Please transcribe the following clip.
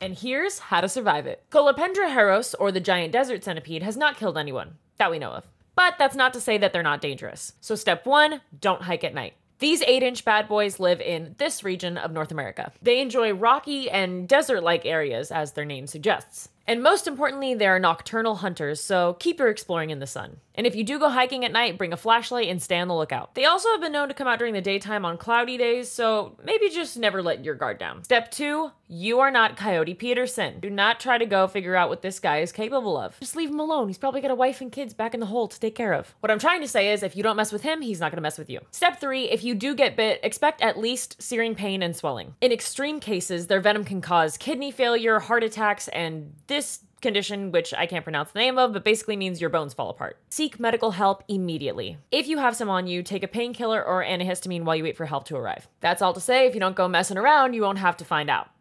And here's how to survive it. Scolopendra heros, or the giant desert centipede, has not killed anyone that we know of. But that's not to say that they're not dangerous. So, step one don't hike at night. These 8 inch bad boys live in this region of North America. They enjoy rocky and desert like areas, as their name suggests. And most importantly, they are nocturnal hunters, so keep your exploring in the sun. And if you do go hiking at night, bring a flashlight and stay on the lookout. They also have been known to come out during the daytime on cloudy days, so maybe just never let your guard down. Step two, you are not Coyote Peterson. Do not try to go figure out what this guy is capable of. Just leave him alone. He's probably got a wife and kids back in the hole to take care of. What I'm trying to say is if you don't mess with him, he's not gonna mess with you. Step three, if you do get bit, expect at least searing pain and swelling. In extreme cases, their venom can cause kidney failure, heart attacks, and this condition, which I can't pronounce the name of, but basically means your bones fall apart. Seek medical help immediately. If you have some on you, take a painkiller or antihistamine while you wait for help to arrive. That's all to say, if you don't go messing around, you won't have to find out.